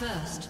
First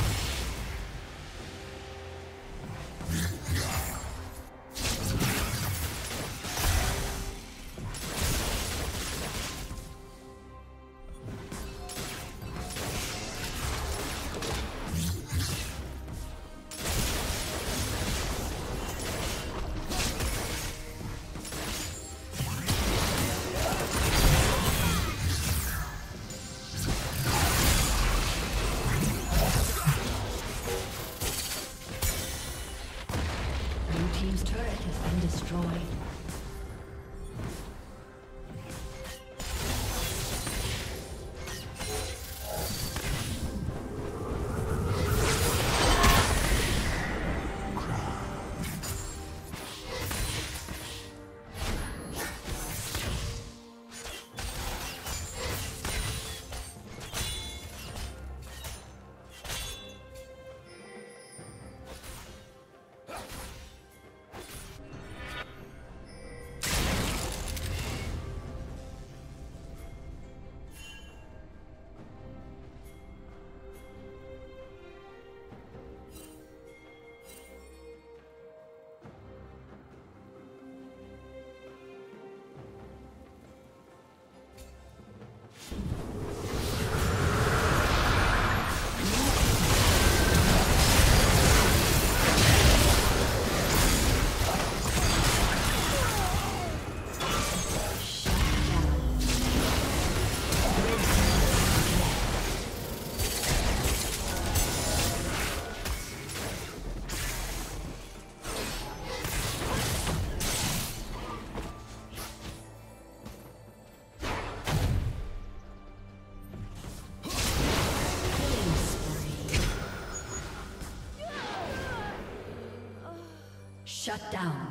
Shut down.